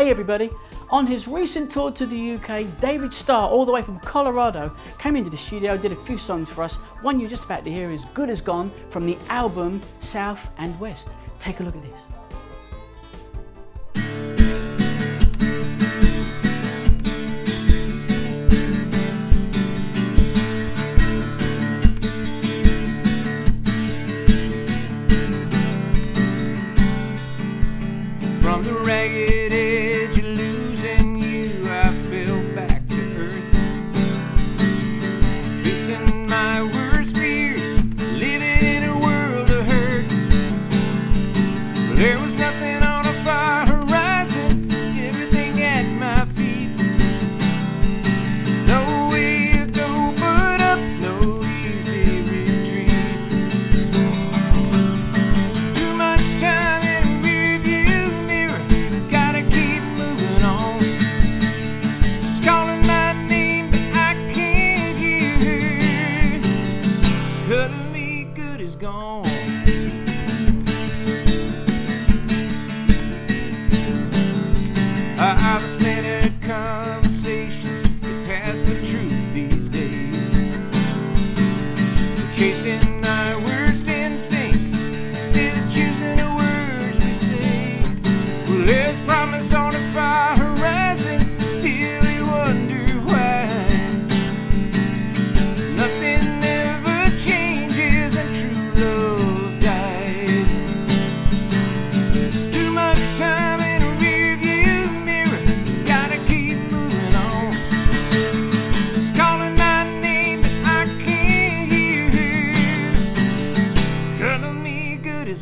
Hey everybody! On his recent tour to the UK, David Starr, all the way from Colorado, came into the studio, did a few songs for us. One you're just about to hear is Good As Gone from the album South and West. Take a look at this. From the ragged There was nothing on a far horizon, just everything at my feet. No way to go but up, no easy retreat. Too much time in a rearview mirror. Gotta keep moving on. She's calling my name, but I can't hear her. Cutting me good is gone. Chasing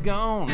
gone.